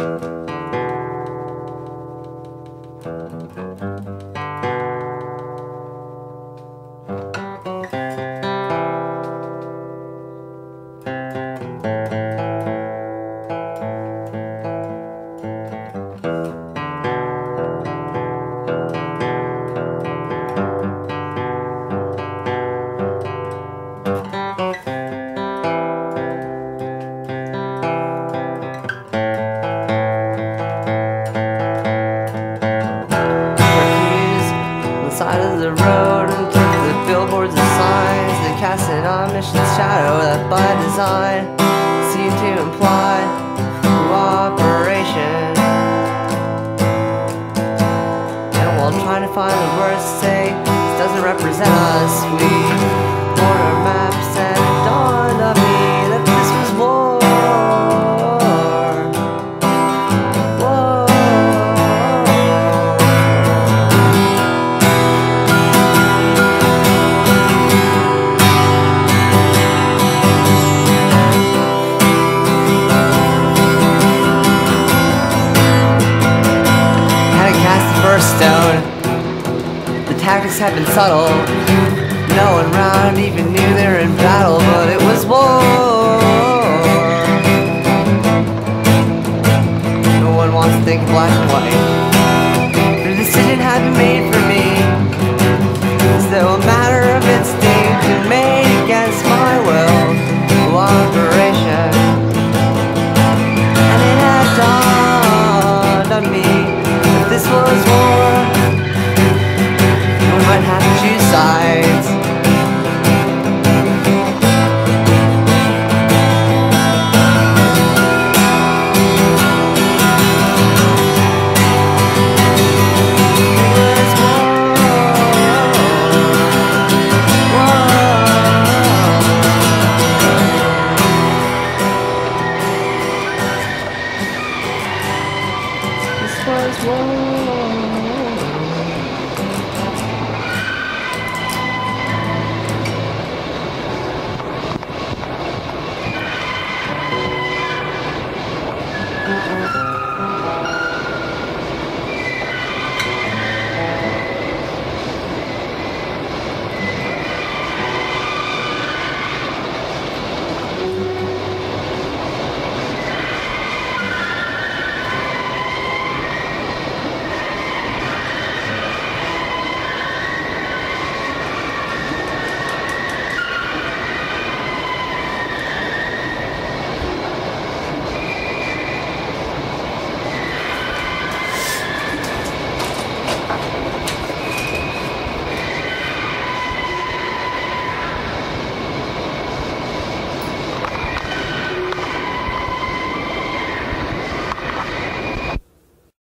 Thank you. Side of the road and took the billboards and signs. That cast an omniscient shadow that by design Things had been subtle. No one round even knew they were in battle, but it was war. No one wants to think black and white. The decision had been made for me. So it matter as well.